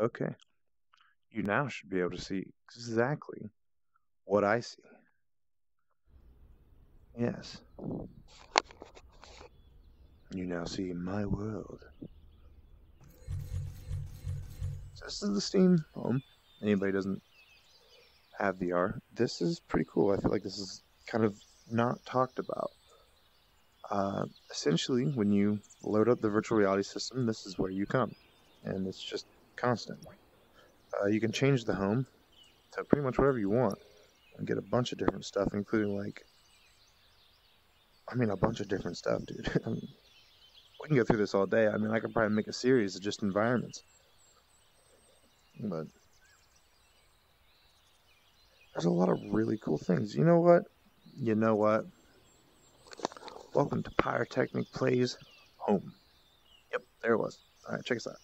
Okay. You now should be able to see exactly what I see. Yes. You now see my world. So this is the Steam home. Anybody doesn't have VR. This is pretty cool. I feel like this is kind of not talked about. Uh, essentially, when you load up the virtual reality system, this is where you come, and it's just constant. Uh, you can change the home to pretty much whatever you want and get a bunch of different stuff, including like, I mean, a bunch of different stuff, dude. I mean, we can go through this all day. I mean, I could probably make a series of just environments, but there's a lot of really cool things. You know what? You know what? Welcome to Pyrotechnic Plays Home. Yep, there it was. All right, check this out.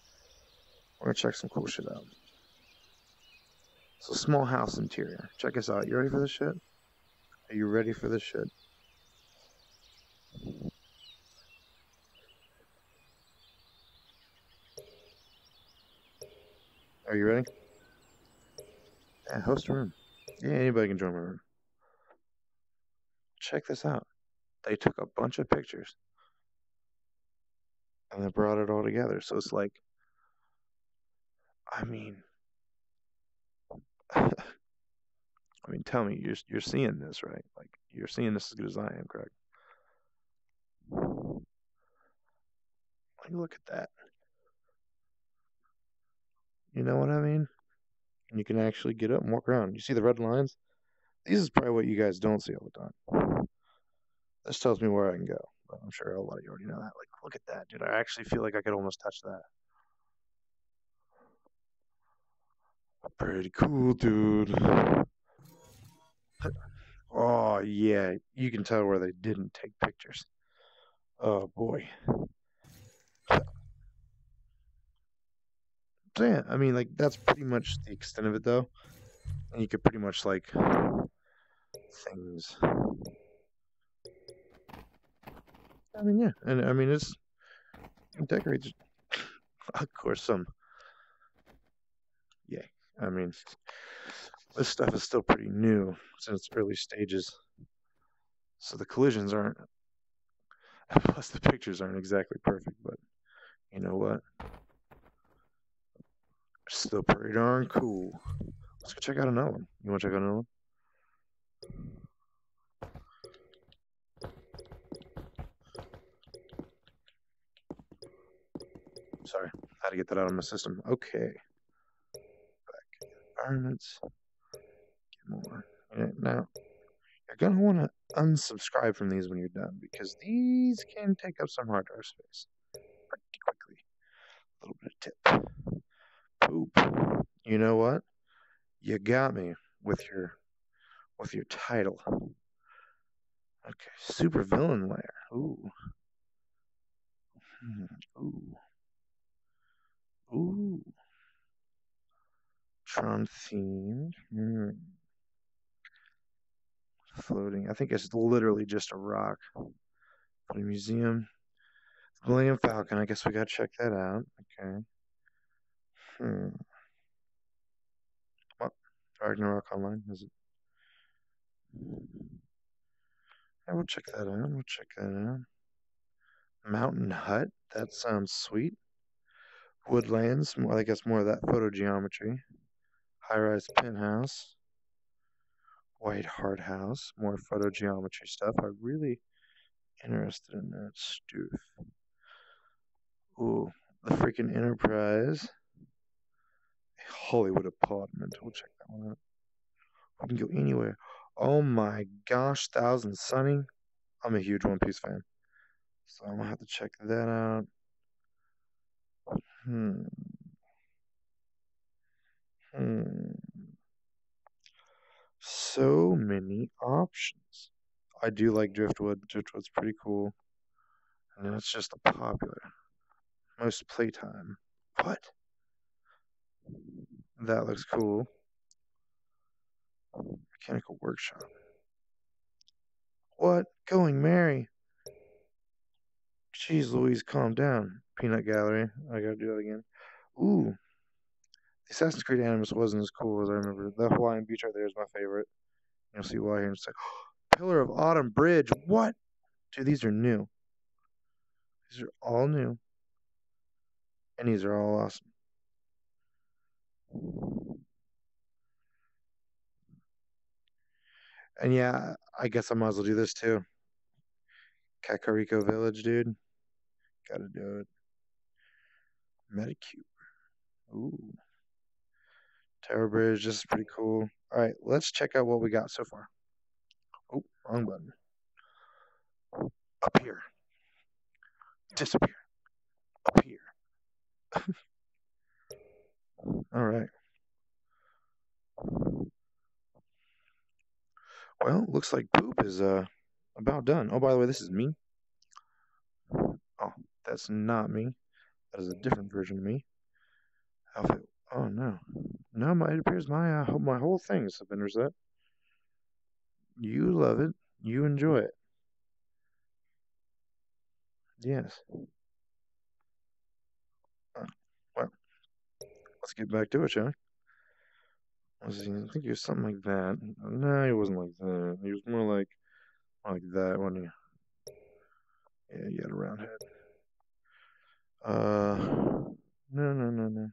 We're gonna check some cool shit out. So, small house interior. Check us out. You ready for this shit? Are you ready for this shit? Are you ready? Yeah, host a room. Yeah, anybody can join my room. Check this out. They took a bunch of pictures and they brought it all together. So it's like, I mean, I mean, tell me, you're you're seeing this, right? Like you're seeing this as good as I am, correct? Like, look at that. You know what I mean? And you can actually get up and walk around. You see the red lines? These is probably what you guys don't see all the time. This tells me where I can go. But I'm sure a lot of you already know that. Like, look at that, dude. I actually feel like I could almost touch that. Pretty cool, dude. Oh, yeah. You can tell where they didn't take pictures. Oh, boy. So, yeah, I mean, like, that's pretty much the extent of it, though. And you could pretty much, like, things. I mean, yeah. And, I mean, it's. It decorates, of course, some. I mean, this stuff is still pretty new since its early stages. So the collisions aren't. Plus, the pictures aren't exactly perfect, but you know what? Still pretty darn cool. Let's go check out another one. You want to check out another one? Sorry, had to get that out of my system. Okay. Environments. More. Now, you're going to want to unsubscribe from these when you're done because these can take up some hard drive space pretty quickly. A little bit of tip. Poop. You know what? You got me with your with your title. Okay, super villain layer. Ooh. Hmm. Ooh. Ooh. Tron themed. Hmm. Floating. I think it's literally just a rock. A museum. The Millennium Falcon. I guess we gotta check that out. Okay. Hmm. What? Ragnarok Online, is it? Yeah, we'll check that out. We'll check that out. Mountain Hut. That sounds sweet. Woodlands. More I guess more of that photo geometry. High rise penthouse. White Hart House. More photogrammetry stuff. I'm really interested in that stuff. Ooh, the freaking Enterprise. Hollywood apartment. We'll check that one out. We can go anywhere. Oh my gosh, Thousand Sunny. I'm a huge One Piece fan. So I'm gonna have to check that out. Hmm. Hmm. So many options. I do like Driftwood. Driftwood's pretty cool. And it's just a popular. Most playtime. What? That looks cool. Mechanical workshop. What? Going Merry? Jeez Louise, calm down. Peanut gallery. I gotta do that again. Ooh. The Assassin's Creed Animus wasn't as cool as I remember. The Hawaiian Beach right there is my favorite. You'll see why here in a second. Pillar of Autumn Bridge. What? Dude, these are new. These are all new. And these are all awesome. And yeah, I guess I might as well do this too. Kakariko Village, dude. Gotta do it. Medicube. Ooh. Tower Bridge, this is pretty cool. Alright, let's check out what we got so far. Oh, wrong button. Up here. Disappear. Up here. Alright. Well, looks like poop is uh about done. Oh, by the way, this is me. Oh, that's not me. That is a different version of me. Outfit. Oh no, no. My it appears my uh, my whole thing is has been reset. You love it. You enjoy it. Yes. Uh, well, let's get back to it, shall we? I think he was something like that. No, he wasn't like that. He was more like like that, wasn't he? Yeah, he had a round head. Uh, no, no, no, no.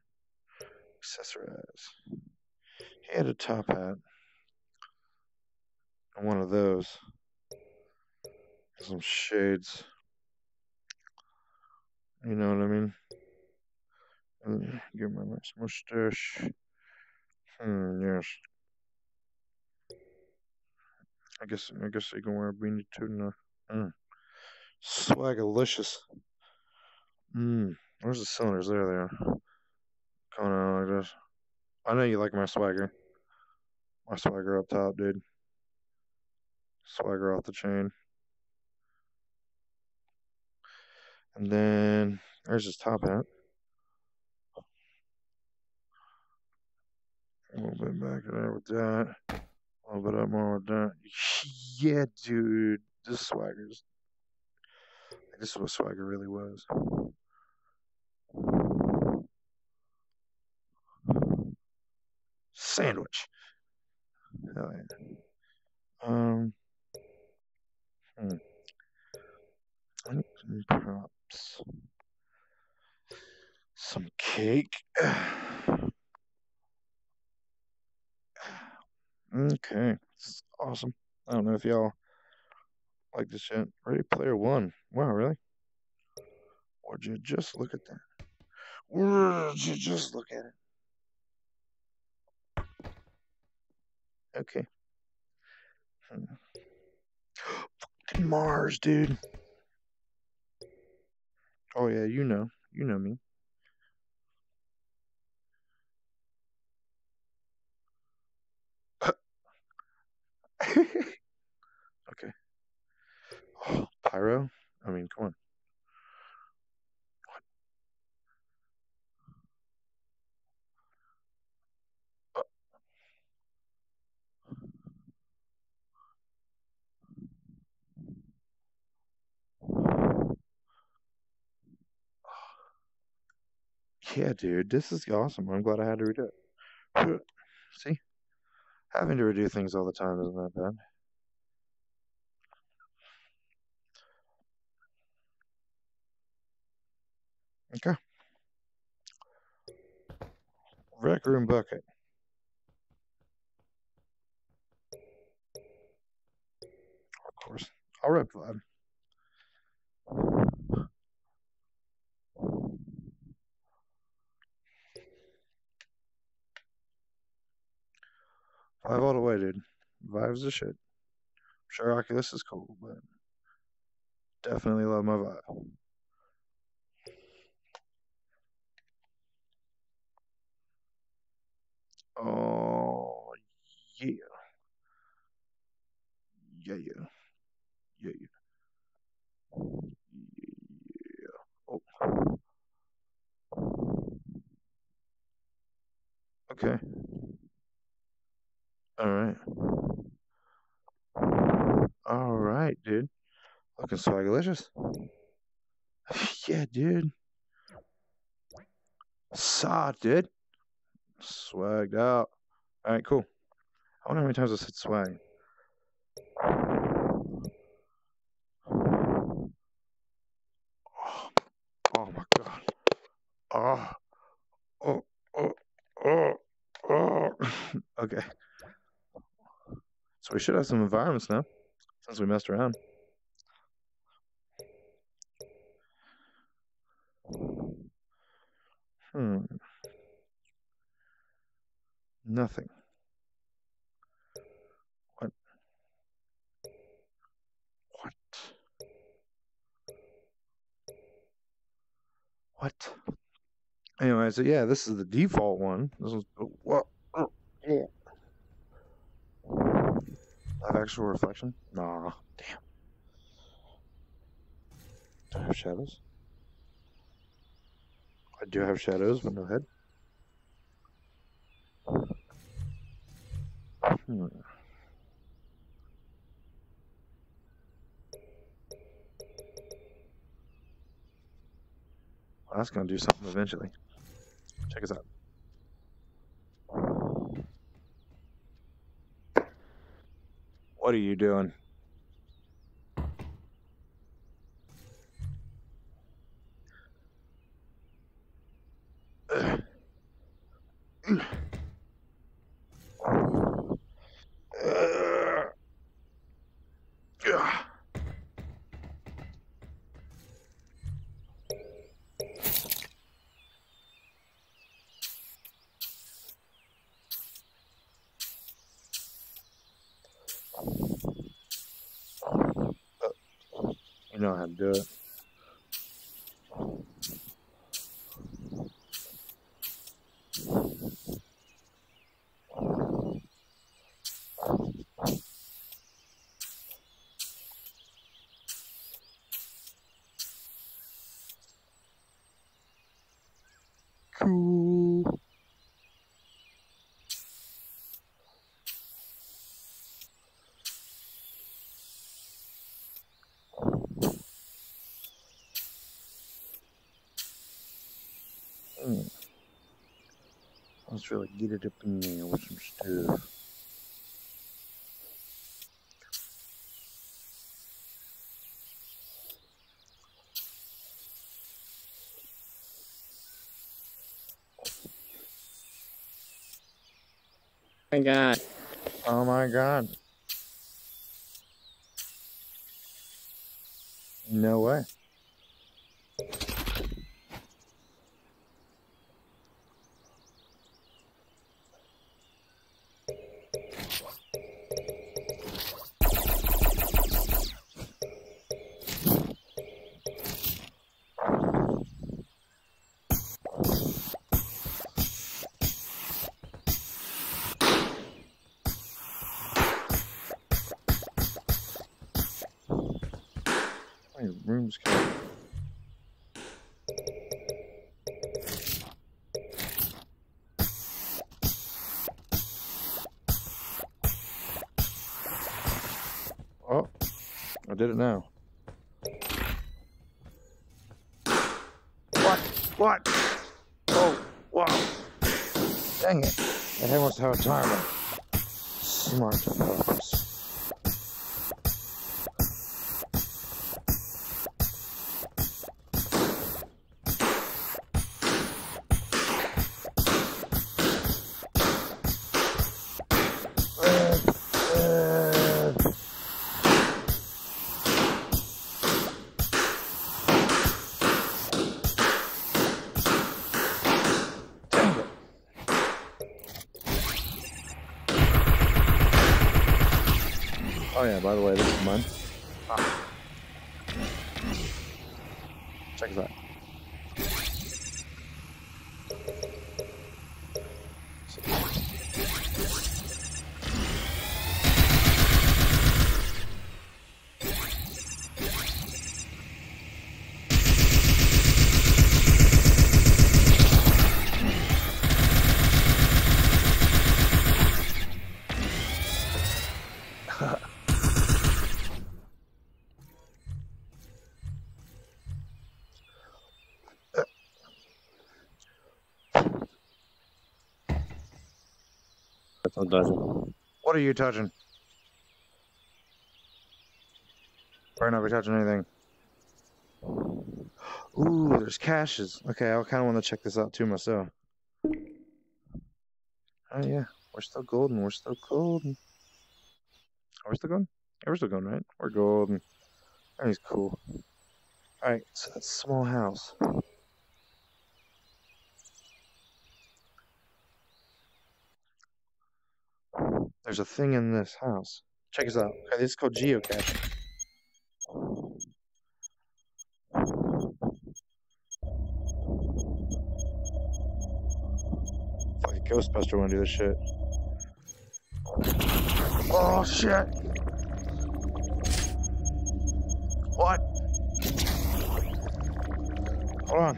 Accessorize. He had a top hat. One of those. Some shades. You know what I mean? And get my nice mustache. Hmm, yes. I guess I guess you can wear a beanie too now. Mm. Swagalicious. Mmm. Where's the cylinders? There they are. Coming out like this. I know you like my swagger. My swagger up top, dude. Swagger off the chain. And then there's his top hat. A little bit back there with that. A little bit up more with that. Yeah, dude. This swagger's. This is what swagger really was. Sandwich. Yeah. Um. Hmm. Props. Some cake. Okay, this is awesome. I don't know if y'all like this shit. Ready Player One. Wow, really? Would you just look at that? Would you just look at it? Okay. Hmm. Mars, dude. Oh yeah, you know, you know me. okay. Oh, pyro? I mean, come on. Yeah, dude, this is awesome. I'm glad I had to redo it. See? Having to redo things all the time isn't that bad. Okay. Rec room bucket. Of course. I'll rep Vlad. Vive all the way, dude. Vive's the shit. Sure, Oculus is cool, but definitely love my Vive. Oh, yeah. Yeah, yeah. Yeah, yeah. Yeah. Oh. Okay. All right. All right, dude. Looking swagalicious. yeah, dude. Saw, dude. Swagged out. All right, cool. I wonder how many times I said swag. Oh, oh my god. Oh, oh, oh, oh, oh. okay. So we should have some environments now, since we messed around. Hmm. Nothing. What? What? What? Anyway, so yeah, this is the default one. This is what? Oh, actual reflection? Nah, damn. Do I have shadows? I do have shadows, but no head. Hmm. That's gonna do something eventually. Check us out. What are you doing? You know how to do it. Let's really get it up in there with some stuff. my god. Oh my god. No way. My room's kind Oh, I did it now. What? What? Oh, wow. Dang it. That head must have a timer. Smart developers. Oh yeah, by the way, this is mine. Ah. Check this What are you touching? Better not be touching anything. Ooh, there's caches. Okay, I kind of want to check this out too myself. Oh yeah, we're still golden. We're still golden. Are we still going? Yeah, we're still going, right? We're golden. That is cool. Alright, so that's small house. There's a thing in this house. Check this out. Okay, this is called geocaching. Fucking Ghostbuster wanna do this shit. Oh shit! What? Hold on.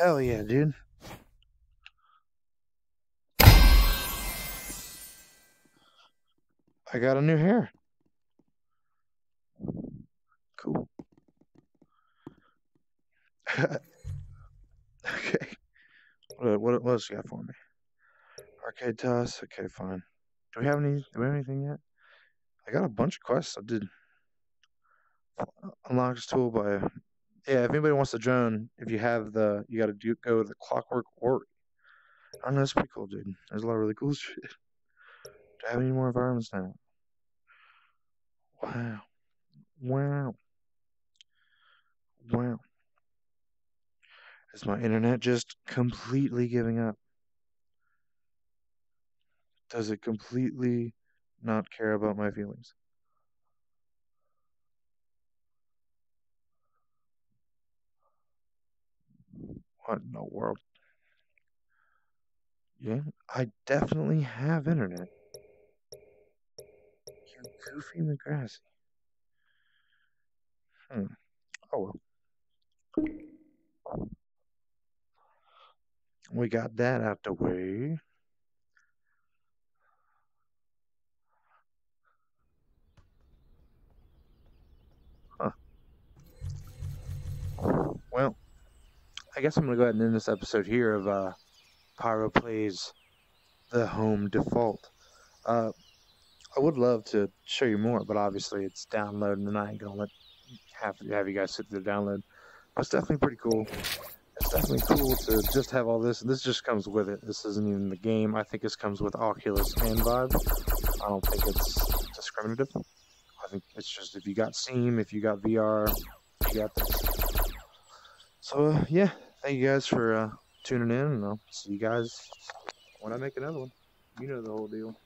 Hell yeah, dude. I got a new hair. Cool. okay. What, what, else you got for me? Arcade toss. Okay, fine. Do we have any? Do we have anything yet? I got a bunch of quests. I did. Unlocks tool by. Yeah, if anybody wants the drone, if you have the, you got to do go to the Clockwork Quarry. I don't know. It's pretty cool, dude. There's a lot of really cool shit. Do I have any more environments now? Wow. Wow. Wow. Is my internet just completely giving up? Does it completely not care about my feelings? What in the world? Yeah, I definitely have internet. You goofy McGrassy. Hmm. Oh well. We got that out the way. I guess I'm gonna go ahead and end this episode here of uh, Pyro plays the home default. Uh, I would love to show you more, but obviously it's downloading, and I ain't gonna let have have you guys sit through the download. But it's definitely pretty cool. It's definitely cool to just have all this, and this just comes with it. This isn't even the game. I think this comes with Oculus and Vive. I don't think it's discriminative. I think it's just if you got Steam, if you got VR, you got this. So uh, yeah, thank you guys for uh, tuning in, and I'll see you guys when I make another one. You know the whole deal.